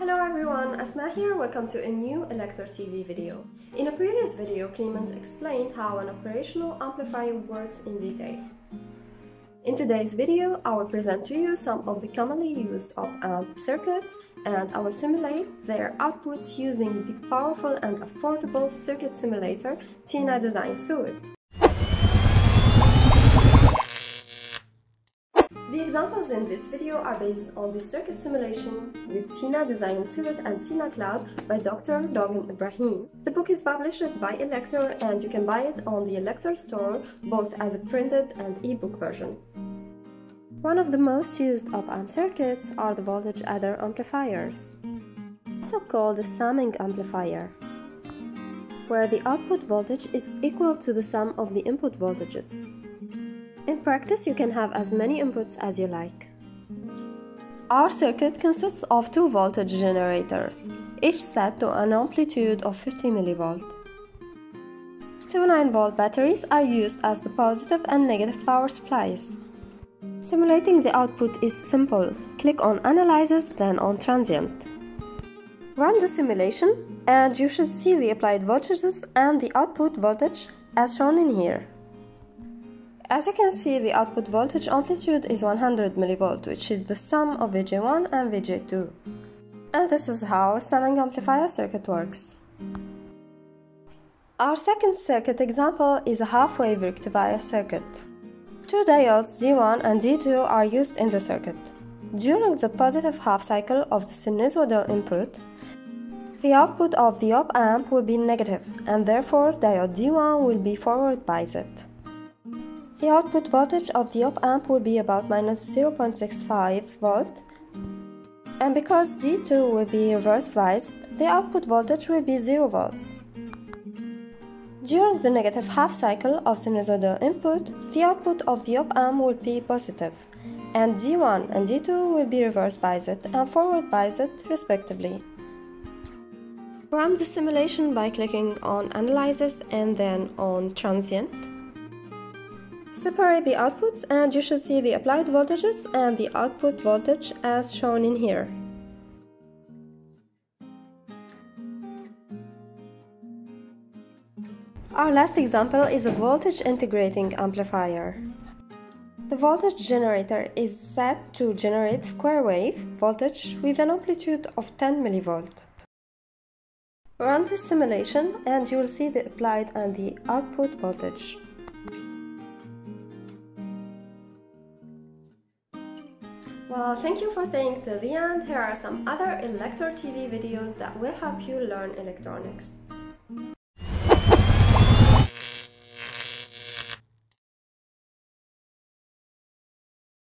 Hello everyone, Asma here, welcome to a new Elektor TV video. In a previous video, Clemens explained how an operational amplifier works in detail. In today's video, I will present to you some of the commonly used op-amp circuits and I will simulate their outputs using the powerful and affordable circuit simulator Tina Design Suite. The examples in this video are based on the circuit simulation with Tina Design Suite and Tina Cloud by Dr. Dogan Ibrahim. The book is published by Elektor and you can buy it on the Elektor store both as a printed and ebook version. One of the most used op-amp circuits are the voltage adder amplifiers, also called the summing amplifier, where the output voltage is equal to the sum of the input voltages. In practice, you can have as many inputs as you like. Our circuit consists of two voltage generators, each set to an amplitude of 50 mV. Two 9V batteries are used as the positive and negative power supplies. Simulating the output is simple. Click on Analysis, then on Transient. Run the simulation and you should see the applied voltages and the output voltage as shown in here. As you can see, the output voltage amplitude is 100 mV, which is the sum of VG1 and VG2. And this is how a summing amplifier circuit works. Our second circuit example is a half-wave rectifier circuit. Two diodes D1 and D2 are used in the circuit. During the positive half cycle of the sinusoidal input, the output of the op-amp will be negative and therefore diode D1 will be forward biased. The output voltage of the op-amp will be about minus 0.65 volt and because D2 will be reverse biased, the output voltage will be 0 volts. During the negative half cycle of sinusoidal input, the output of the op-amp will be positive, and D1 and D2 will be reverse biased and forward biased respectively. Run the simulation by clicking on Analysis and then on Transient. Separate the outputs and you should see the applied voltages and the output voltage as shown in here. Our last example is a voltage integrating amplifier. The voltage generator is set to generate square wave voltage with an amplitude of 10 mV. Run this simulation and you will see the applied and the output voltage. Well, thank you for staying till the end. Here are some other Elektor TV videos that will help you learn electronics.